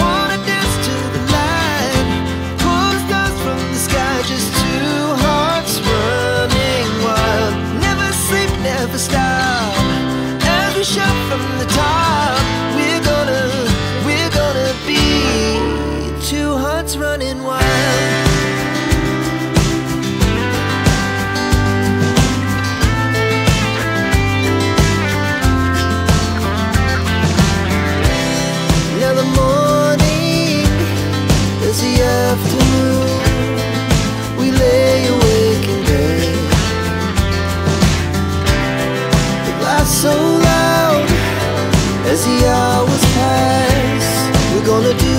Wanna dance to the light, stars from the sky, just two hearts running wild. Never sleep, never stop. As we from the top, So loud as the hours pass. We're gonna do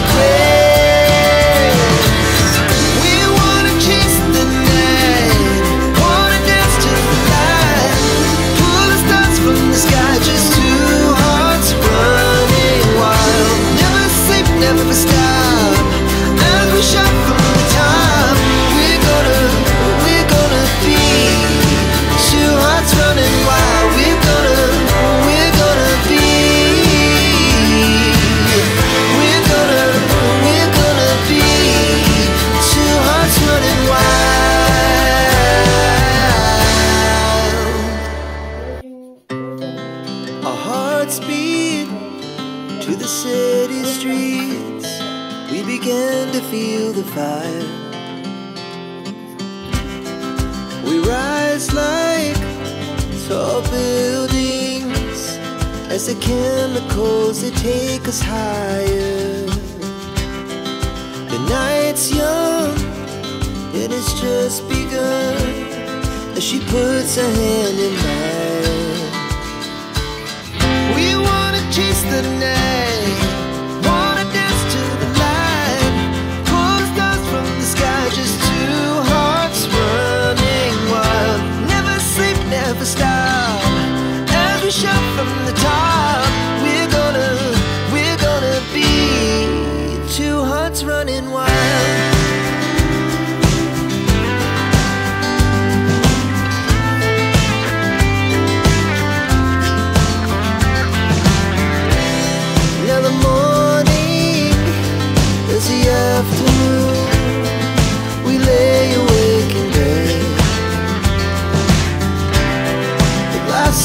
regrets. To feel the fire. We rise like tall buildings as the chemicals take us higher. The night's young, it has just begun as she puts her hand in mine.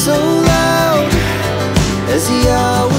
so loud as he always